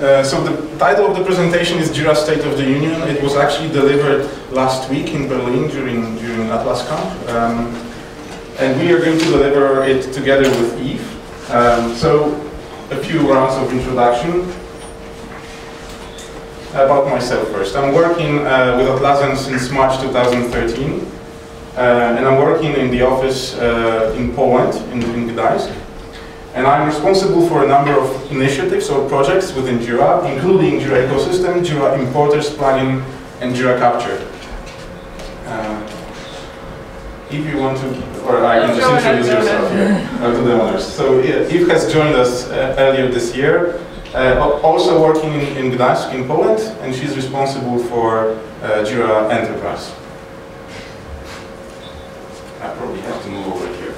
Uh, so the title of the presentation is Jira State of the Union. It was actually delivered last week in Berlin during, during Atlas Camp. Um, and we are going to deliver it together with Eve. Um, so a few rounds of introduction about myself first. I'm working uh, with Atlassian since March 2013. Uh, and I'm working in the office uh, in Poland, in, in Gdańsk. And I'm responsible for a number of initiatives or projects within Jira, including Jira Ecosystem, Jira Importers plugin, and Jira Capture. Uh, if you want to, or I can just introduce yourself here uh, to the others. So Eve has joined us uh, earlier this year, uh, also working in, in Gdańsk in Poland, and she's responsible for uh, Jira Enterprise. I probably have to move over here.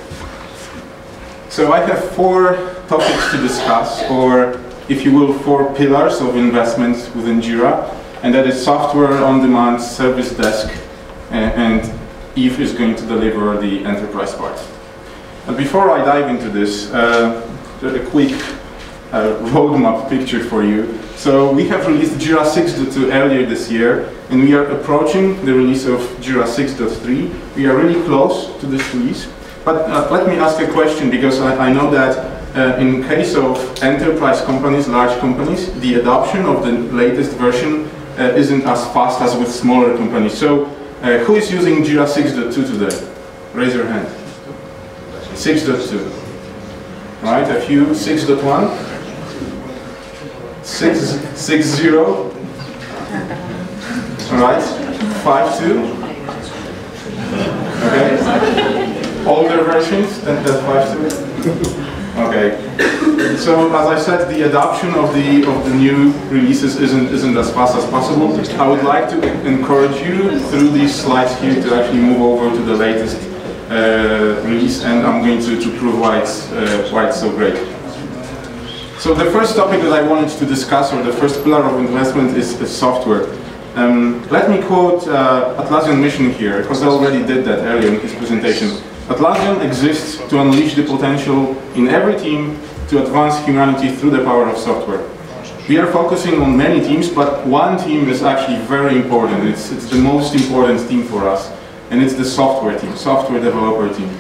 So I have four topics to discuss, or if you will, four pillars of investment within Jira, and that is software on demand, service desk, and, and Eve is going to deliver the enterprise part. But before I dive into this, uh, a quick uh, roadmap picture for you. So we have released Jira 6.2 earlier this year, and we are approaching the release of Jira 6.3. We are really close to this release. But uh, let me ask a question because I, I know that uh, in case of enterprise companies, large companies, the adoption of the latest version uh, isn't as fast as with smaller companies. So uh, who is using Jira 6.2 today? Raise your hand. 6.2. Right, a few. 6.1? 6, 6.0? All right, 5.2? Okay older versions than the 5.2? Okay. So as I said, the adoption of the of the new releases isn't isn't as fast as possible. I would like to encourage you through these slides here to actually move over to the latest uh, release, and I'm going to, to prove why it's uh, why it's so great. So the first topic that I wanted to discuss, or the first pillar of investment, is, software. Um, let me quote uh, Atlassian mission here, because I already did that earlier in his presentation. Atlassian exists to unleash the potential in every team to advance humanity through the power of software. We are focusing on many teams, but one team is actually very important. It's, it's the most important team for us, and it's the software team, software developer team.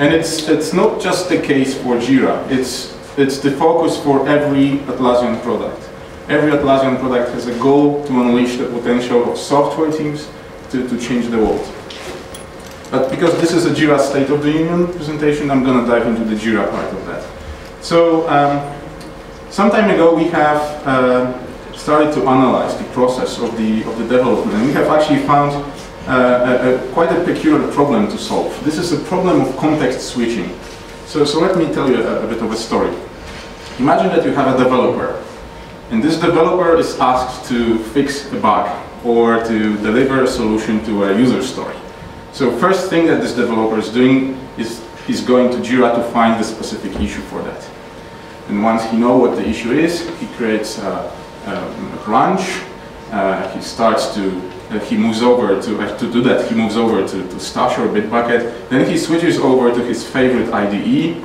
And it's, it's not just the case for Jira, it's, it's the focus for every Atlassian product. Every Atlassian product has a goal to unleash the potential of software teams to, to change the world. But because this is a Jira State of the Union presentation, I'm going to dive into the Jira part of that. So, um, some time ago we have uh, started to analyze the process of the, of the development, and we have actually found uh, a, a, quite a peculiar problem to solve. This is a problem of context switching. So, so let me tell you a, a bit of a story. Imagine that you have a developer, and this developer is asked to fix a bug or to deliver a solution to a user story. So first thing that this developer is doing is he's going to Jira to find the specific issue for that. And once he knows what the issue is, he creates a, a branch, uh, he starts to, uh, he moves over to, uh, to do that, he moves over to, to Stash or Bitbucket, then he switches over to his favorite IDE,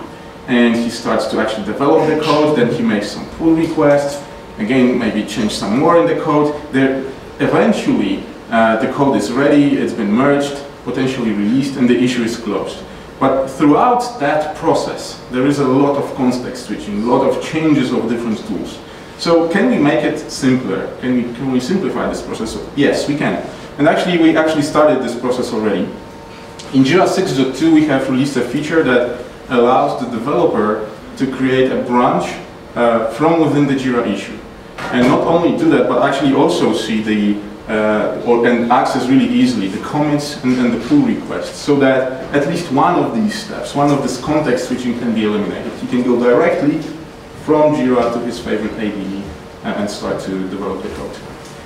and he starts to actually develop the code, then he makes some pull requests, again, maybe change some more in the code. There, eventually, uh, the code is ready, it's been merged, potentially released and the issue is closed. But throughout that process, there is a lot of context switching, a lot of changes of different tools. So can we make it simpler? Can we, can we simplify this process? Yes, we can. And actually, we actually started this process already. In Jira 6.2, we have released a feature that allows the developer to create a branch uh, from within the Jira issue. And not only do that, but actually also see the uh, or, and access really easily the comments and, and, the pull requests so that at least one of these steps, one of this context switching can be eliminated. He can go directly from Jira to his favorite IDE and start to develop the code.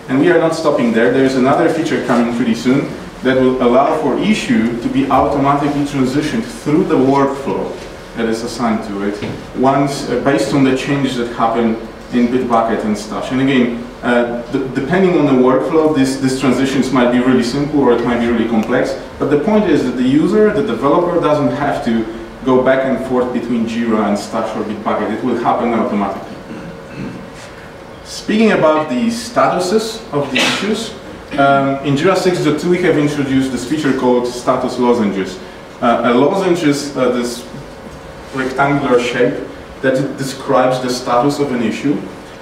And we are not stopping there. There is another feature coming pretty soon that will allow for issue to be automatically transitioned through the workflow that is assigned to it once uh, based on the changes that happen in Bitbucket and Stash. And again, uh, depending on the workflow, this, these transitions might be really simple or it might be really complex. But the point is that the user, the developer, doesn't have to go back and forth between Jira and Stash or Bitbucket. It will happen automatically. Speaking about the statuses of the issues, um, in Jira 6.2 we have introduced this feature called status lozenges. Uh, a lozenge is uh, this rectangular shape that it describes the status of an issue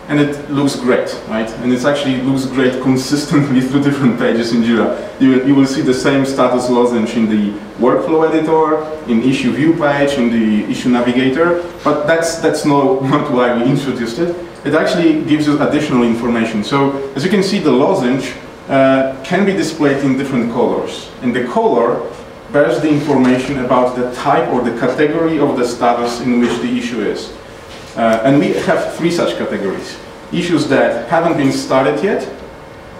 and it looks great, right? And it actually looks great consistently through different pages in Jira. You will, you will see the same status lozenge in the workflow editor, in issue view page, in the issue navigator, but that's, that's no, not why we introduced it. It actually gives you additional information. So as you can see, the lozenge uh, can be displayed in different colors. And the color bears the information about the type or the category of the status in which the issue is. Uh, and we have three such categories. Issues that haven't been started yet,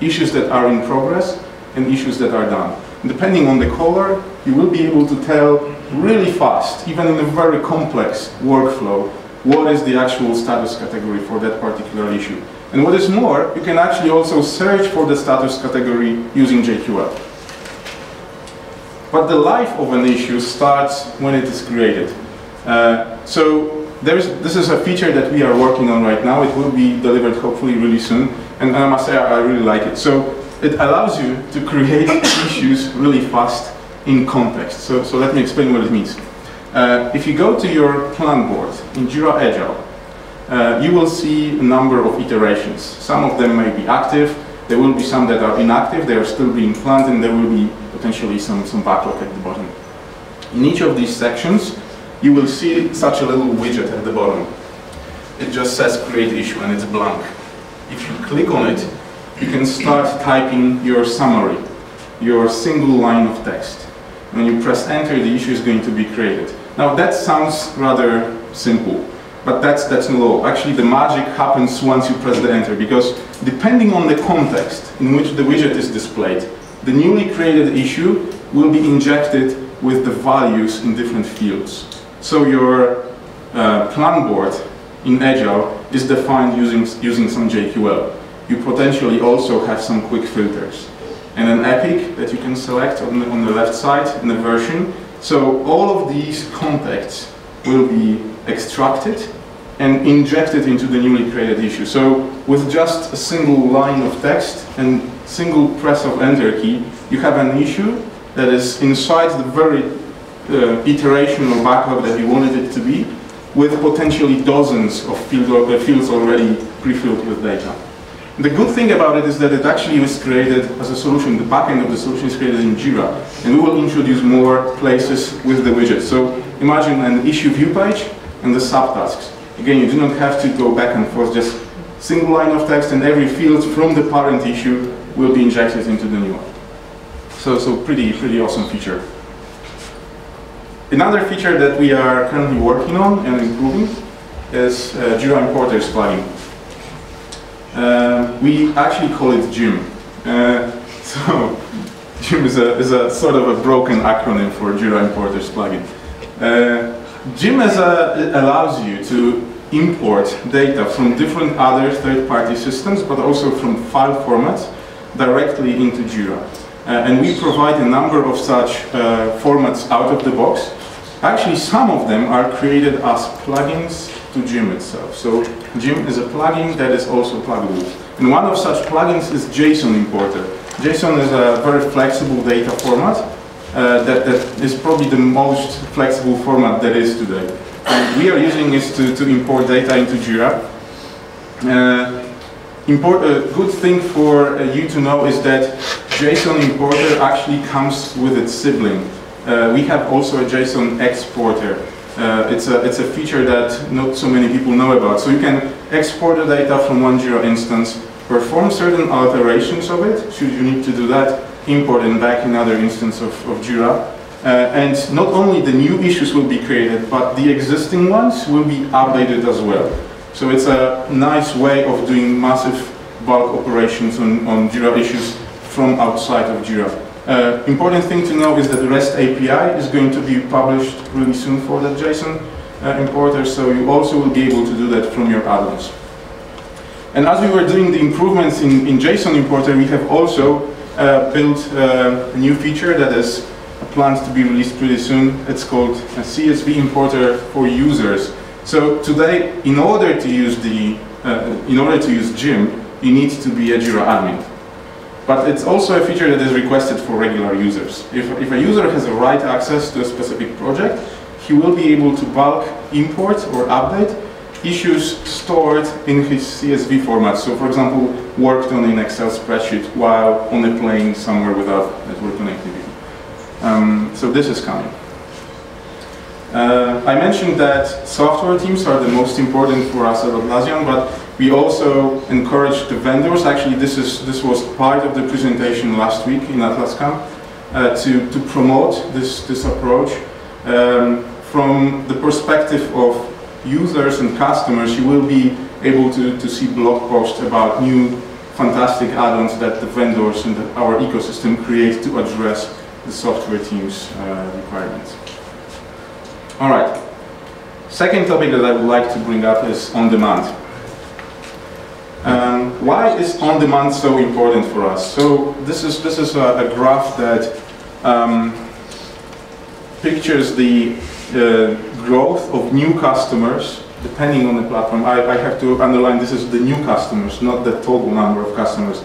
issues that are in progress, and issues that are done. Depending on the color, you will be able to tell really fast, even in a very complex workflow, what is the actual status category for that particular issue. And what is more, you can actually also search for the status category using JQL. But the life of an issue starts when it is created. Uh, so this is a feature that we are working on right now. It will be delivered hopefully really soon. And I must say, I really like it. So it allows you to create issues really fast in context. So, so let me explain what it means. Uh, if you go to your plan board in Jira Agile, uh, you will see a number of iterations. Some of them may be active. There will be some that are inactive. They are still being planned, and there will be potentially some, some backlog at the bottom. In each of these sections, you will see such a little widget at the bottom. It just says create issue and it's blank. If you click on it, you can start typing your summary, your single line of text. When you press enter, the issue is going to be created. Now that sounds rather simple, but that's, that's not all. Actually, the magic happens once you press the enter, because depending on the context in which the widget is displayed, the newly created issue will be injected with the values in different fields. So your uh, plan board in Agile is defined using, using some JQL. You potentially also have some quick filters. And an epic that you can select on the, on the left side in the version. So all of these contacts will be extracted and injected into the newly created issue. So with just a single line of text and single press of enter key, you have an issue that is inside the very uh, iteration or backup that you wanted it to be, with potentially dozens of field, uh, fields already pre-filled with data. The good thing about it is that it actually was created as a solution, the backend of the solution is created in Jira, and we will introduce more places with the widget. So imagine an issue view page and the subtasks. Again, you do not have to go back and forth, just single line of text and every field from the parent issue will be injected into the new one. So, so pretty, pretty awesome feature. Another feature that we are currently working on and improving is uh, Jira Importers plugin. Uh, we actually call it JIM. Uh, so JIM is a, is a sort of a broken acronym for Jira Importers plugin. Uh, JIM a, allows you to import data from different other third-party systems, but also from file formats directly into Jira. Uh, and we provide a number of such uh, formats out of the box Actually, some of them are created as plugins to Jim itself. So Jim is a plugin that is also pluggable. And one of such plugins is JSON importer. JSON is a very flexible data format uh, that, that is probably the most flexible format that is today. And we are using it to, to import data into Jira. Uh, import, a good thing for uh, you to know is that JSON importer actually comes with its sibling. Uh, we have also a JSON exporter. Uh, it's, a, it's a feature that not so many people know about. So you can export the data from one Jira instance, perform certain alterations of it, should you need to do that, import and back another instance of, of Jira. Uh, and not only the new issues will be created, but the existing ones will be updated as well. So it's a nice way of doing massive bulk operations on, on Jira issues from outside of Jira. Uh, important thing to know is that the REST API is going to be published really soon for that JSON uh, importer, so you also will be able to do that from your add-ons. And as we were doing the improvements in, in JSON importer, we have also uh, built uh, a new feature that is planned to be released pretty soon. It's called a CSV importer for users. So today, in order to use the uh, in order to use JIM, you need to be a Jira admin. But it's also a feature that is requested for regular users. If, if a user has a right access to a specific project, he will be able to bulk import or update issues stored in his CSV format. So for example, worked on an Excel spreadsheet while on a plane somewhere without network connectivity. Um, so this is coming. Uh, I mentioned that software teams are the most important for us at Atlassian, but we also encourage the vendors. Actually, this is this was part of the presentation last week in AtlasCamp uh, to to promote this this approach um, from the perspective of users and customers. You will be able to to see blog posts about new fantastic add-ons that the vendors and the, our ecosystem create to address the software team's uh, requirements. All right. Second topic that I would like to bring up is on-demand. Um, why is on-demand so important for us? So this is this is a, a graph that um, pictures the uh, growth of new customers depending on the platform. I, I, have to underline this is the new customers, not the total number of customers.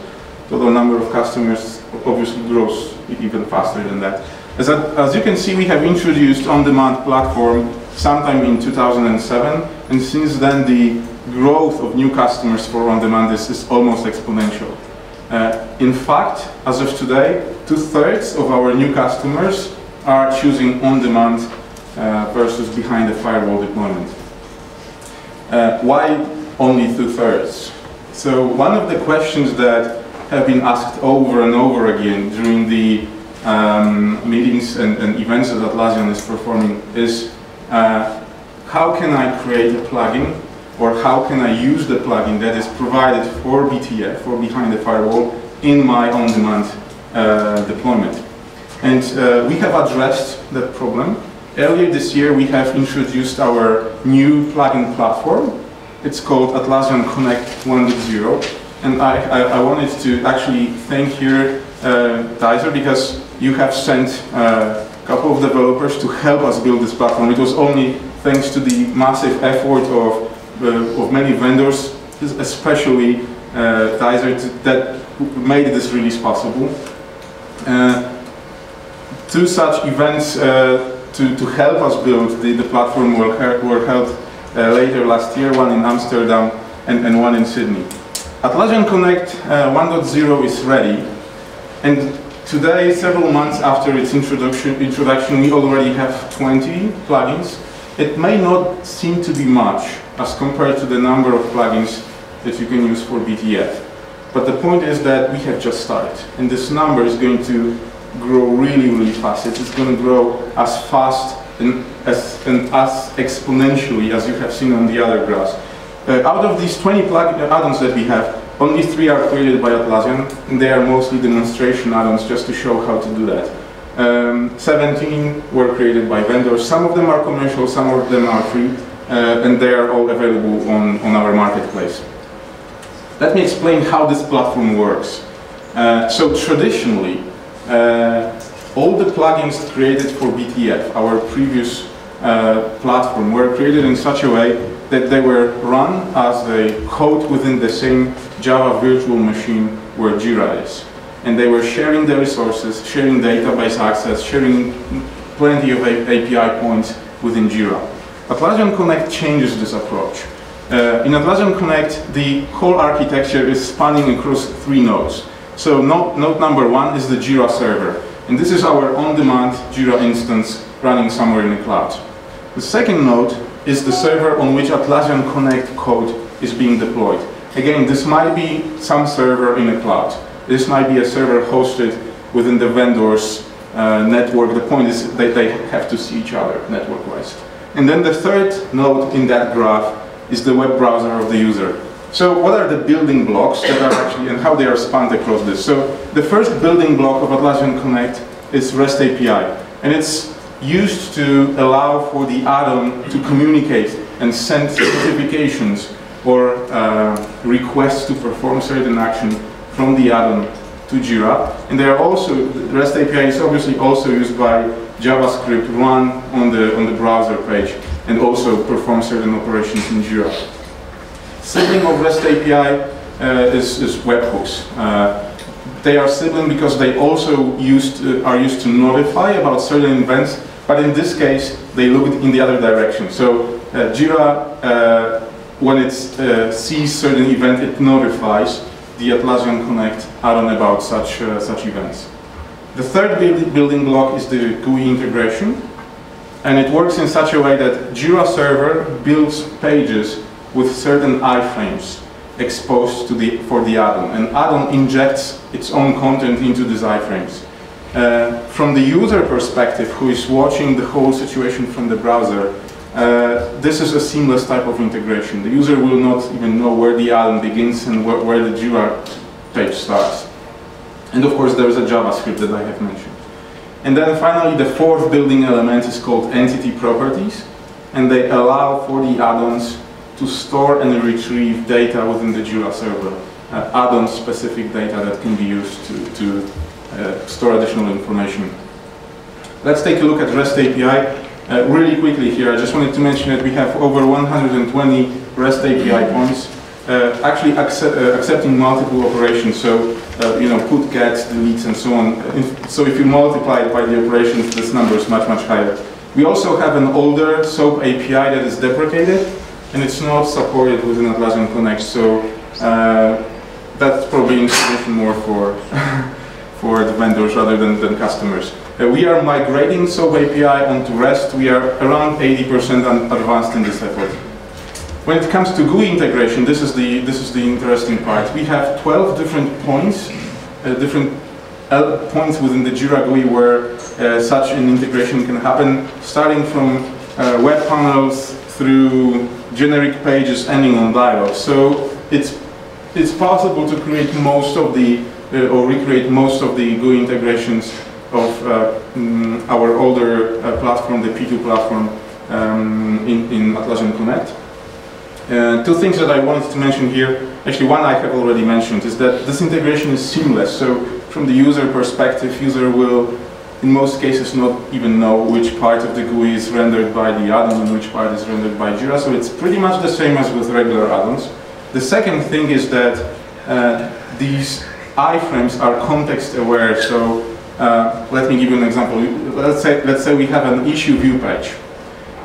Total number of customers obviously grows even faster than that. As, as you can see, we have introduced on-demand platform sometime in 2007, and since then the growth of new customers for on-demand is, is, almost exponential. Uh, in fact, as of today, two-thirds of our new customers are choosing on-demand uh, versus behind the firewall deployment. Uh, why only two-thirds? So one of the questions that have been asked over and over again during the um, meetings and, and, events that Atlassian is performing is uh, how can I create a plugin or how can I use the plugin that is provided for BTF, for behind the firewall, in my on-demand uh, deployment. And uh, we have addressed that problem. Earlier this year we have introduced our new plugin platform. It's called Atlassian Connect 1.0. And I, I, I, wanted to actually thank here uh, Deiser because you have sent uh, a couple of developers to help us build this platform. It was only thanks to the massive effort of, uh, of many vendors, especially uh, that made this release possible. Uh, two such events uh, to, to help us build the, the platform were, were held uh, later last year, one in Amsterdam and, and one in Sydney. Atlassian Connect uh, 1.0 is ready, and Today, several months after its introduction, introduction, we already have 20 plugins. It may not seem to be much as compared to the number of plugins that you can use for BTF. But the point is that we have just started, and this number is going to grow really, really fast. It's going to grow as fast and as, and as exponentially as you have seen on the other graphs. Uh, out of these 20 plug add-ons that we have, only three are created by Atlassian, and they are mostly demonstration add-ons just to show how to do that. Um, 17 were created by vendors. Some of them are commercial, some of them are free, uh, and they are all available on, on our marketplace. Let me explain how this platform works. Uh, so traditionally, uh, all the plugins created for BTF, our previous uh, platform, were created in such a way that they were run as a code within the same Java virtual machine where Jira is. And they were sharing the resources, sharing database access, sharing plenty of API points within Jira. Atlassian Connect changes this approach. Uh, in Atlassian Connect, the whole architecture is spanning across three nodes. So node, node number one is the Jira server. And this is our on-demand Jira instance running somewhere in the cloud. The second node is the server on which Atlassian Connect code is being deployed. Again, this might be some server in a cloud. This might be a server hosted within the vendor's uh, network. The point is that they have to see each other network-wise. And then the third node in that graph is the web browser of the user. So what are the building blocks that are actually, and how they are spanned across this? So the first building block of Atlassian Connect is REST API. And it's used to allow for the add-on to communicate and send notifications or uh, requests to perform certain action from the add-on to Jira. And they are also, the REST API is obviously also used by JavaScript run on the, on the browser page and also perform certain operations in Jira. Sibling of REST API uh, is, is webhooks. Uh, they are sibling because they also used, uh, are used to notify about certain events, but in this case, they look in the other direction. So uh, Jira, uh, when it uh, sees certain event, it notifies the Atlassian Connect add-on about such, uh, such events. The third building block is the GUI integration, and it works in such a way that Jira Server builds pages with certain iframes exposed to the, for the add-on. And add-on injects its own content into these iframes. Uh, from the user perspective, who is watching the whole situation from the browser, uh, this is a seamless type of integration. The user will not even know where the add-on begins and where, where the Jira page starts. And of course, there is a JavaScript that I have mentioned. And then finally, the fourth building element is called entity properties. And they allow for the add-ons to store and retrieve data within the Jira server, uh, add-on specific data that can be used to, to uh, store additional information. Let's take a look at REST API. Uh, really quickly here, I just wanted to mention that we have over 120 REST API points, uh, actually accept, uh, accepting multiple operations, so uh, you know, put, get, deletes, and so on. If, so if you multiply it by the operations, this number is much, much higher. We also have an older SOAP API that is deprecated, and it's not supported within Atlassian Connect, so uh, that's probably installation more for for the vendors rather than, than customers. Uh, we are migrating SOAP API onto REST. We are around 80% advanced in this effort. When it comes to GUI integration, this is the this is the interesting part. We have 12 different points, uh, different points within the Jira GUI where uh, such an integration can happen, starting from uh, web panels through generic pages ending on dialogue. So it's, it's possible to create most of the, uh, or recreate most of the GUI integrations of uh, mm, our older uh, platform, the P2 platform um, in, in Atlassian Connect. Uh, two things that I wanted to mention here, actually one I have already mentioned, is that this integration is seamless. So from the user perspective, user will in most cases not even know which part of the GUI is rendered by the add-on and which part is rendered by Jira. So it's pretty much the same as with regular add-ons. The second thing is that uh, these iframes are context aware. So uh, let me give you an example. Let's say, let's say we have an issue view page.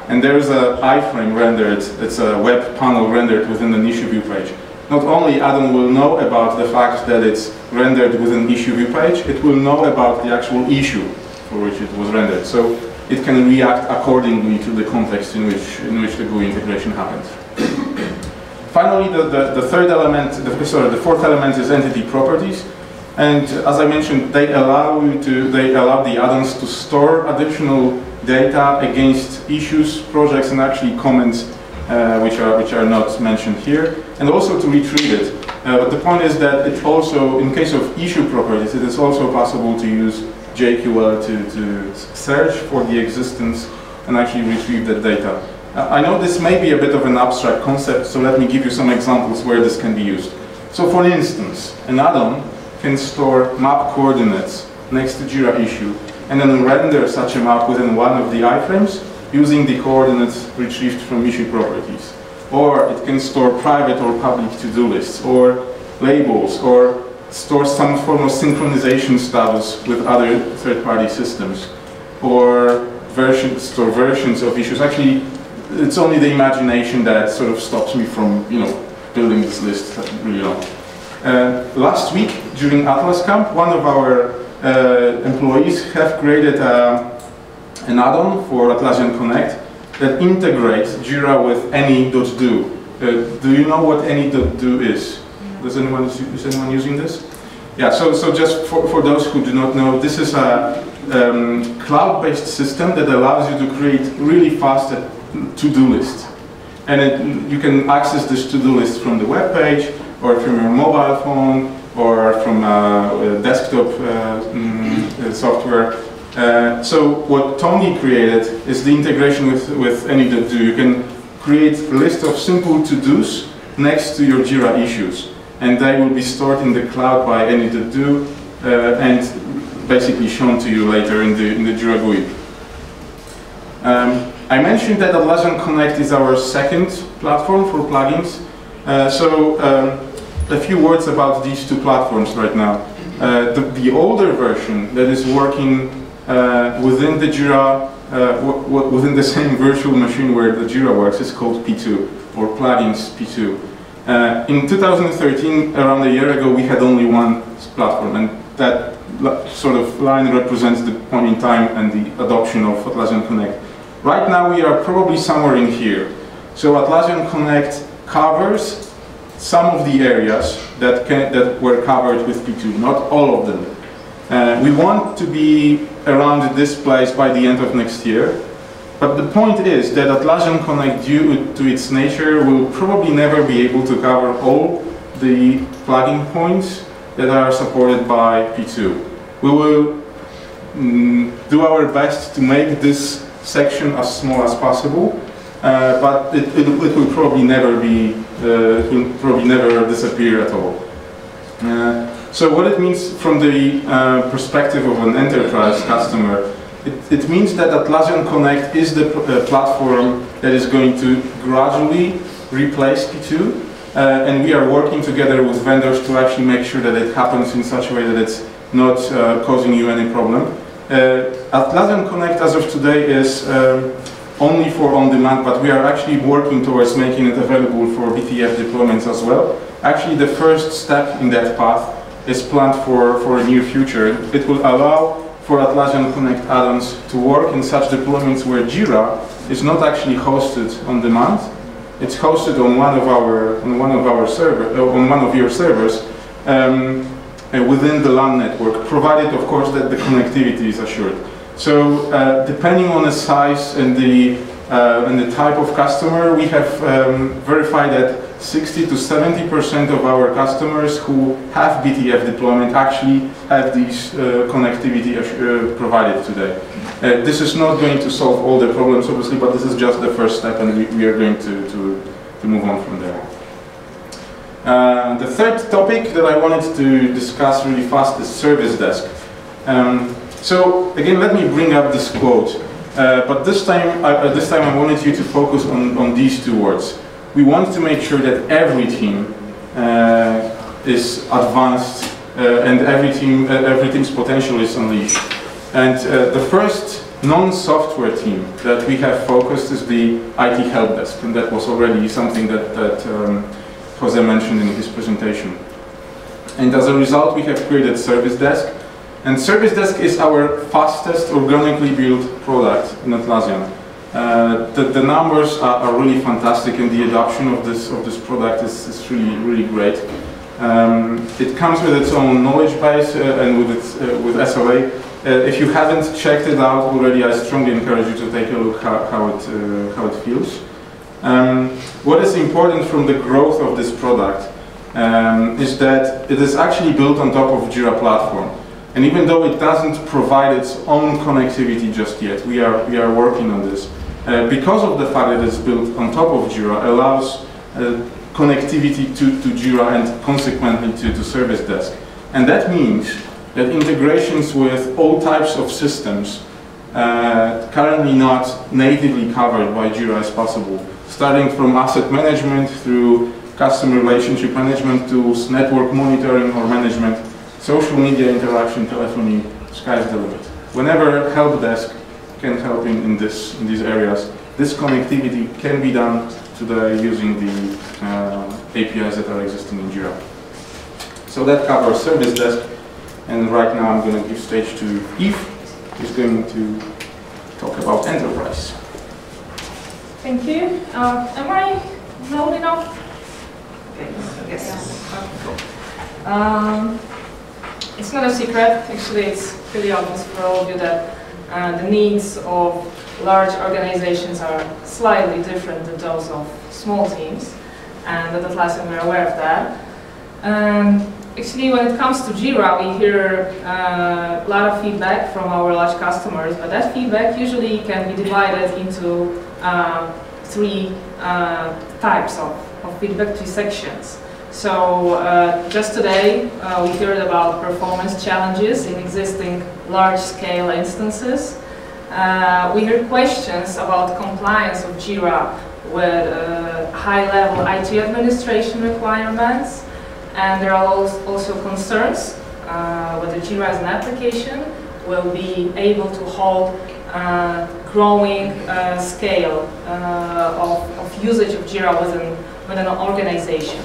And there's an iframe rendered, it's a web panel rendered within an issue view page. Not only add-on will know about the fact that it's rendered within issue view page, it will know about the actual issue for which it was rendered. So it can react accordingly to the context in which, in which the GUI integration happens. Finally, the, the, the, third element, the, sorry, the fourth element is entity properties. And as I mentioned, they allow you to, they allow the add-ons to store additional data against issues, projects, and actually comments uh, which are which are not mentioned here, and also to retrieve it. Uh, but the point is that it also, in case of issue properties, it is also possible to use JQL to, to search for the existence and actually retrieve that data. I know this may be a bit of an abstract concept, so let me give you some examples where this can be used. So for instance, an add-on can store map coordinates next to Jira issue and then render such a map within one of the iframes using the coordinates retrieved from issue properties. Or it can store private or public to-do lists, or labels, or store some form of synchronization status with other third-party systems, or versions, store versions of issues. Actually, it's only the imagination that sort of stops me from, you know, building this list really long. Uh, last week, during Atlas Camp, one of our uh, employees have created a, an add-on for Atlassian Connect that integrates Jira with any.do. Uh, do you know what any.do is? Does anyone is anyone using this? Yeah. So so just for, for those who do not know, this is a um, cloud-based system that allows you to create really fast to-do list, and it, you can access this to-do list from the web page or from your mobile phone or from a, a desktop uh, mm, software. Uh, so what Tony created is the integration with, with any.do. You can create a list of simple to-dos next to your Jira issues and they will be stored in the cloud by any.do uh, and basically shown to you later in the, in the Jira GUI. Um, I mentioned that Atlassian Connect is our second platform for plugins. Uh, so um, a few words about these two platforms right now. Uh, the, the, older version that is working uh, within the Jira, uh, within the same virtual machine where the Jira works is called P2 or plugins P2. Uh, in 2013, around a year ago, we had only one platform, and that sort of line represents the point in time and the adoption of Atlassian Connect. Right now, we are probably somewhere in here. So Atlassian Connect covers some of the areas that, can, that were covered with P2, not all of them. Uh, we want to be around this place by the end of next year, but the point is that Atlassian Connect, due to its nature, will probably never be able to cover all the plugin points that are supported by P2. We will mm, do our best to make this section as small as possible, uh, but it, it, it, will probably never be, uh, it will probably never disappear at all. Uh, so what it means from the uh, perspective of an enterprise customer it, it, means that Atlassian Connect is the uh, platform that is going to gradually replace P2 uh, and we are working together with vendors to actually make sure that it happens in such a way that it's not causing you any problem. Uh, Atlassian Connect as of today is um, only for on-demand, but we are actually working towards making it available for BTF deployments as well. Actually, the first step in that path is planned for, for a near future. It will allow for Atlassian Connect add-ons to work in such deployments where Jira is not actually hosted on demand. It's hosted on one of our on one of our server uh, on one of your servers um, uh, within the LAN network, provided of course that the connectivity is assured. So uh, depending on the size and the uh, and the type of customer, we have um, verified that 60 to 70% of our customers who have BTF deployment actually have these uh, connectivity uh, provided today. Uh, this is not going to solve all the problems, obviously, but this is just the first step, and we, we are going to, to, to, move on from there. Uh, the third topic that I wanted to discuss really fast is service desk. Um, so again, let me bring up this quote. Uh, but this time, I, uh, this time I wanted you to focus on, on these two words we want to make sure that every team uh, is advanced uh, and every team, every team's potential is unleashed. And the first non-software team that we have focused is the IT help desk, and that was already something that, that um, Jose mentioned in his presentation. And as a result, we have created Service Desk, and Service Desk is our fastest organically built product in Atlassian. Uh, the, the, numbers are, are, really fantastic and the adoption of this of this product is, is really really great. Um, it comes with its own knowledge base uh, and with its uh, with SLA. Uh, if you haven't checked it out already, I strongly encourage you to take a look how, how it uh, how it feels. Um, what is important from the growth of this product um, is that it is actually built on top of Jira platform. And even though it doesn't provide its own connectivity just yet, we are, we are working on this. Uh, because of the fact that it's built on top of Jira, allows uh, connectivity to, to Jira and consequently to, to Service Desk. And that means that integrations with all types of systems uh, currently not natively covered by Jira is possible, starting from asset management through customer relationship management tools, network monitoring or management, social media interaction, telephony, sky's the limit. Whenever help desk can help in, in, this, in these areas. This connectivity can be done today using the uh, APIs that are existing in Jira. So that covers Service Desk, and right now I'm going to give stage to Eve, who's going to talk about Enterprise. Thank you. Uh, am I loud enough? Okay, yes. Um, it's not a secret, actually it's pretty obvious for all of you that uh, the needs of large organizations are slightly different than those of small teams, and at Atlassian we're aware of that. And actually, when it comes to Jira, we hear uh, a lot of feedback from our large customers, but that feedback usually can be divided into three uh, types of, of feedback, three sections. So uh, just today uh, we heard about performance challenges in existing large-scale instances. Uh, we heard questions about compliance of JIRA with uh, high-level IT administration requirements, and there are also concerns uh, whether Jira as an application will be able to hold uh, growing uh, scale uh, of, of usage of Jira within, within an organization.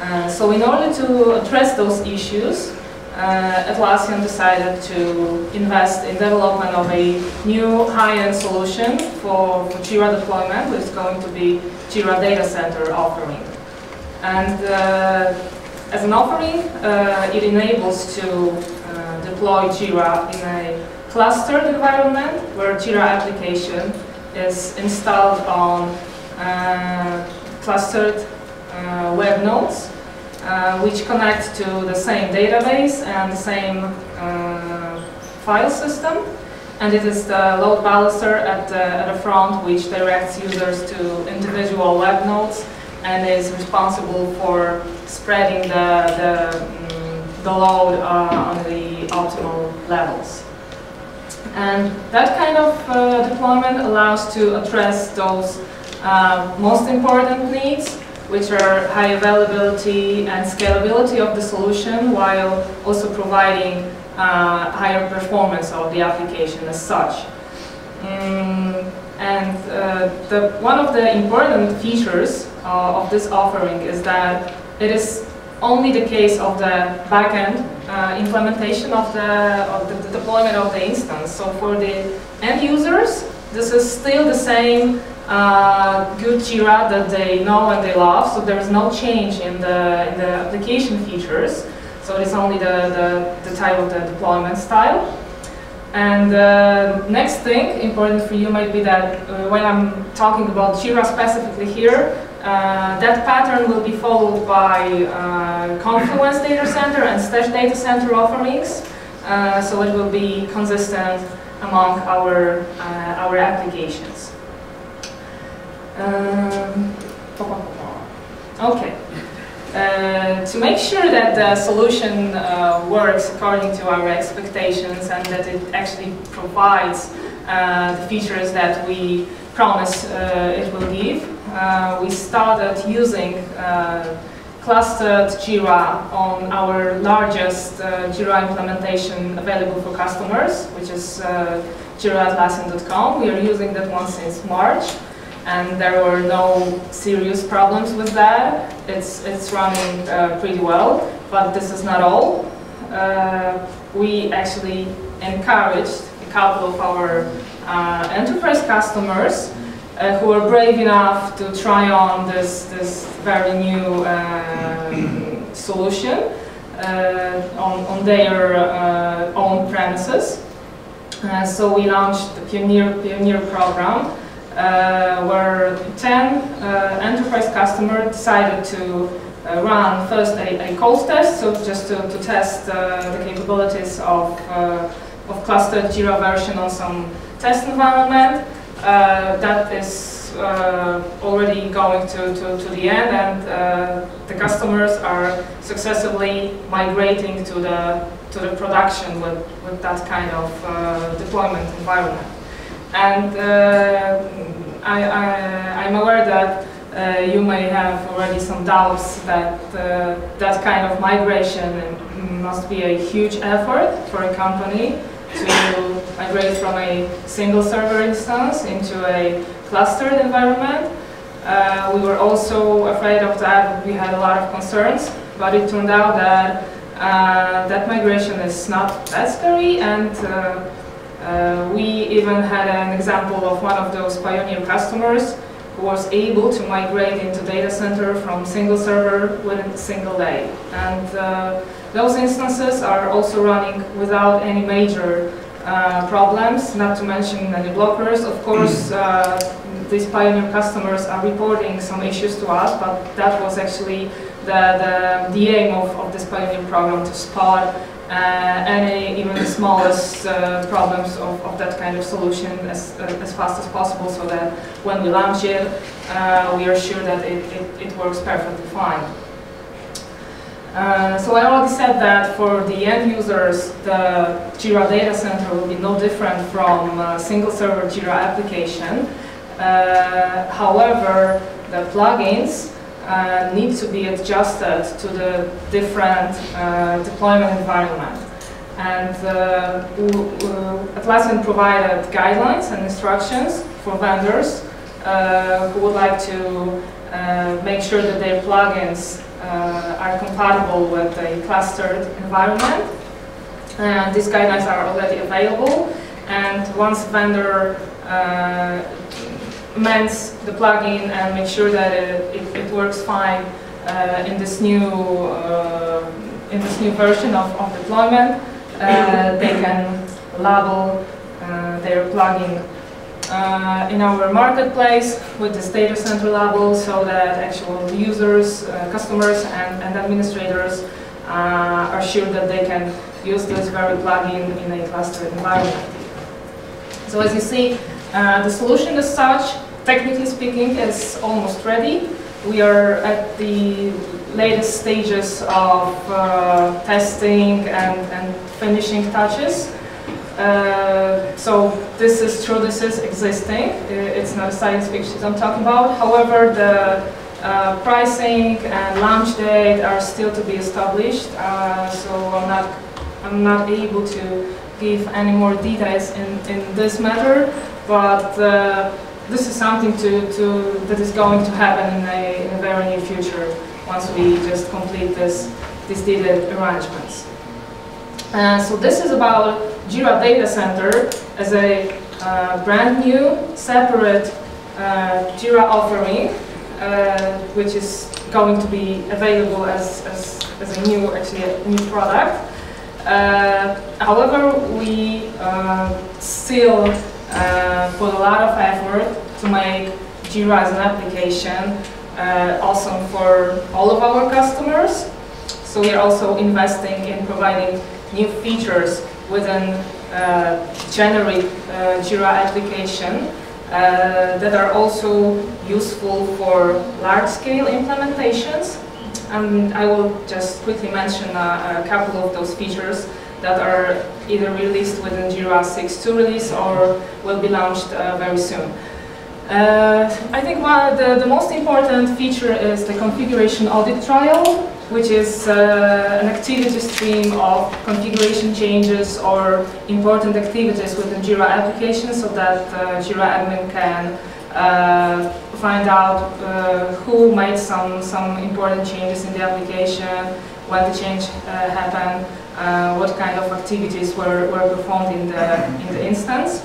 Uh, so in order to address those issues, uh, Atlassian decided to invest in development of a new high-end solution for, for Jira deployment, which is going to be Jira Data Center offering. And uh, as an offering, uh, it enables to deploy Jira in a clustered environment where Jira application is installed on uh, clustered uh, web nodes uh, which connect to the same database and the same uh, file system and it is the load balancer at the, at the front which directs users to individual web nodes and is responsible for spreading the, the, um, the load uh, on the optimal levels. And that kind of uh, deployment allows to address those uh, most important needs, which are high availability and scalability of the solution, while also providing uh, higher performance of the application as such. Mm, and uh, the, one of the important features uh, of this offering is that it is only the case of the backend uh, implementation of the, of the, the, deployment of the instance. So for the end users, this is still the same uh, good Jira that they know and they love. So there is no change in the, in the application features. So it's only the, the, the type of the deployment style. And the uh, next thing important for you might be that uh, when I'm talking about Jira specifically here, uh, that pattern will be followed by uh, Confluence Data Center and Stash Data Center offerings. Uh, so it will be consistent among our, uh, our applications. Um, okay. Uh, to make sure that the solution uh, works according to our expectations and that it actually provides the features that we promise uh, it will give, uh, we started using clustered Jira on our largest Jira implementation available for customers, which is JiraAtlassian.com. We are using that one since March and there were no serious problems with that. It's, it's running uh, pretty well, but this is not all. Uh, we actually encouraged a couple of our uh, enterprise customers uh, who were brave enough to try on this, this very new uh, solution uh, on, on their own premises. so we launched the Pioneer, Pioneer program, uh, where 10 uh, enterprise customers decided to uh, run first a, a cold test, so just to, to test the capabilities of, of clustered Jira version on some test environment. that is uh, already going to, to, to, the end and uh, the customers are successfully migrating to the, to the production with, with that kind of uh, deployment environment. And uh, I, am aware that uh, you may have already some doubts that uh, that kind of migration must be a huge effort for a company to migrate from a single server instance into a clustered environment. Uh, we were also afraid of that. We had a lot of concerns, but it turned out that uh, that migration is not that scary and uh, uh, we even had an example of one of those pioneer customers was able to migrate into data center from single server within a single day. And uh, those instances are also running without any major uh, problems, not to mention any blockers. Of course, uh, these pioneer customers are reporting some issues to us, but that was actually the, the, the aim of, of this pioneer program to spot any even the smallest uh, problems of, of that kind of solution as, uh, as fast as possible so that when we launch it, we are sure that it, it, it works perfectly fine. Uh, so I already said that for the end users, the Jira Data Center will be no different from a single server Jira application. Uh, Uh, however, the plugins uh, need to be adjusted to the different uh, deployment environment. And uh, Atlassian provided guidelines and instructions for vendors uh, who would like to uh, make sure that their plugins uh, are compatible with a clustered environment. And these guidelines are already available. And once vendor uh, mends the plugin and make sure that it, it, it works fine uh, in this new uh, in this new version of, of deployment, uh, they can label uh, their plugin uh, in our marketplace with this data center label so that actual users, uh, customers and, and administrators are sure that they can use this very plugin in a clustered environment. So as you see, uh, the solution as such, technically speaking, is almost ready. We are at the latest stages of uh, testing and, and finishing touches. Uh, so this is true, this is existing. It's not a science fiction I'm talking about. However, the uh, pricing and launch date are still to be established. Uh, so I'm not, I'm not able to give any more details in, in this matter but uh, this is something to, to, that is going to happen in a, in a very near future once we just complete this, these data arrangements. Uh, so this is about Jira Data Center as a uh, brand new, separate uh, Jira offering, uh, which is going to be available as, as, as a new, actually a new product. Uh, however, we still uh, put a lot of effort to make Jira as an application uh, awesome for all of our customers. So we are also investing in providing new features within uh, generic uh, Jira application uh, that are also useful for large-scale implementations. And I will just quickly mention a, a couple of those features that are either released within Jira 6.2 release or will be launched uh, very soon. Uh, I think one the, the most important feature is the configuration audit trial, which is uh, an activity stream of configuration changes or important activities within Jira application so that uh, Jira admin can uh, find out uh, who made some, some important changes in the application, when the change uh, happened, uh, what kind of activities were, were performed in the, in the instance.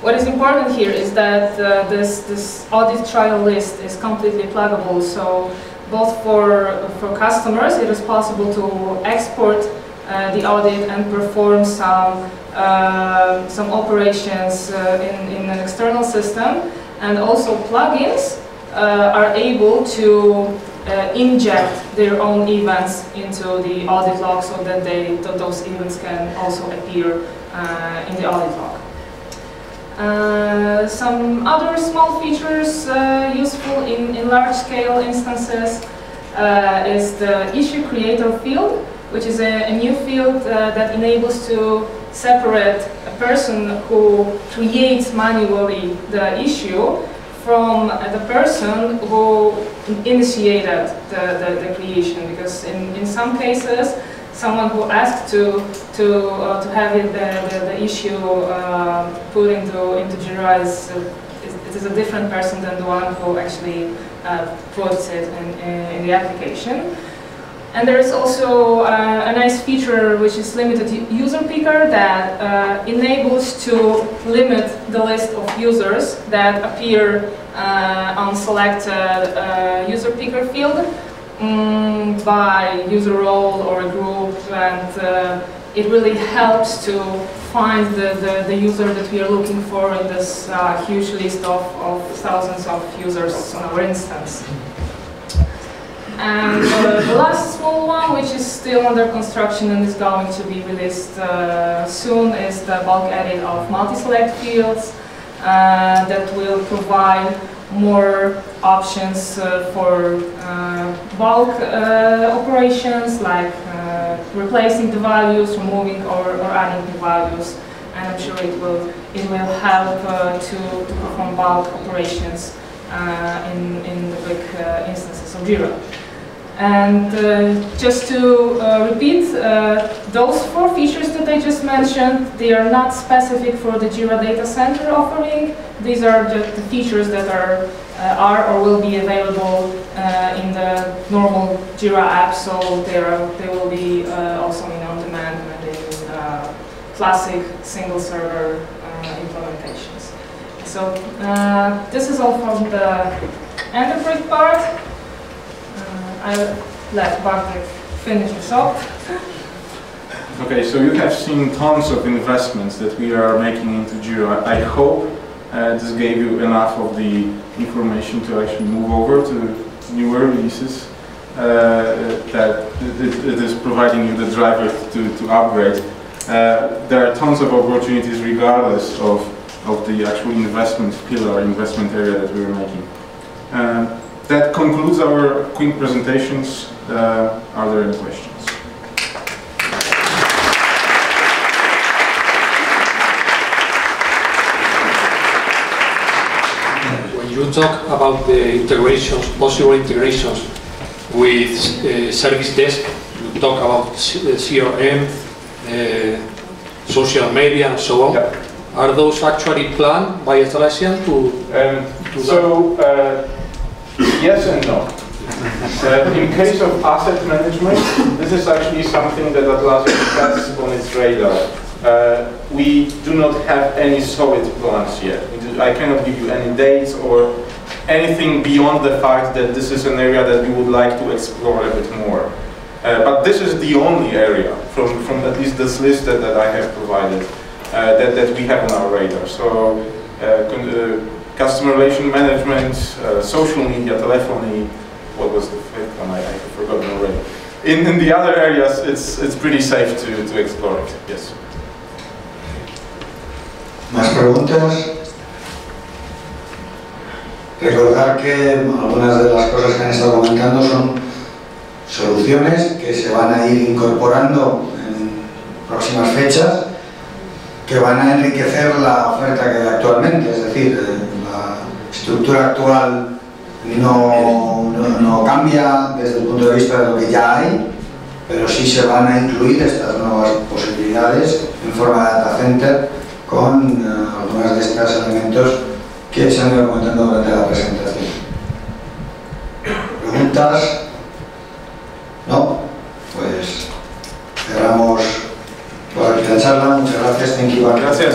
What is important here is that uh, this, this audit trial list is completely pluggable, so both for, for customers it is possible to export uh, the audit and perform some, uh, some operations in, in an external system, and also plugins are able to uh, inject their own events into the audit log so that they that those events can also appear uh, in the audit log. Uh, some other small features uh, useful in, in large-scale instances uh, is the issue creator field, which is a, a new field uh, that enables to separate a person who creates manually the issue from the person who initiated the, the, the, creation because in, in some cases someone who asked to to uh, to have it, the, the, the issue uh, put into into Jira is, uh, it is a different person than the one who actually uh, puts it in, in, the application. And there is also uh, a nice feature which is limited user picker that uh, enables to limit the list of users that appear uh, on selected uh, user picker field um, by user role or a group and uh, it really helps to find the, the, the, user that we are looking for in this uh, huge list of, of thousands of users on our instance. And uh, the last small one, which is still under construction and is going to be released uh, soon, is the bulk edit of multi-select fields uh, that will provide more options uh, for uh, bulk uh, operations like replacing the values, removing or, or adding the values and I'm sure it will it will help to, to perform bulk operations uh, in in the big uh, instances of Jira. And uh, just to uh, repeat, uh, those four features that I just mentioned, they are not specific for the Jira Data Center offering. These are the, the features that are, uh, are or will be available uh, in the normal Jira app, so they, are, they will be uh, also in on-demand and in classic single server uh, implementations. So this is all from the enterprise part. Uh, I'll let Bartek finish this off. Okay, so you have seen tons of investments that we are making into Jira. I hope uh, this gave you enough of the information to actually move over to newer releases. Uh, that it, it is providing you the driver to, to upgrade. Uh, there are tons of opportunities regardless of, of the actual investment pillar, investment area that we're making. Um, that concludes our quick presentations. Uh, are there any questions? When you talk about the integrations, possible integrations with uh, service desk, you talk about uh, CRM, uh, social media and so on. Yeah. Are those actually planned by Atlassian to, Um, to so, uh, yes and no. Uh, in case of asset management, this is actually something that Atlassian has on its radar. Uh, we do not have any solid plans yet. I cannot give you any dates or anything beyond the fact that this is an area that we would like to explore a bit more. Uh, but this is the only area from, from at least this list that, that I have provided uh, that, that we have on our radar. So uh, uh, customer relation management, uh, social media, telephony, what was the fifth one? I, I've forgotten already. In, in the other areas, it's, it's pretty safe to, to explore it, yes. ¿Más preguntas? Recordar que algunas de las cosas que han estado comentando son soluciones que se van a ir incorporando en próximas fechas que van a enriquecer la oferta que hay actualmente, es decir, eh, estructura actual no, no- no cambia desde el punto de vista de lo que ya hay, pero sí se van a incluir estas nuevas posibilidades en forma de data center con eh, algunos de estos elementos que se han ido comentando durante la presentación. ¿Preguntas? ¿No? Pues cerramos por aquí la charla. Muchas gracias. Thank you. Gracias.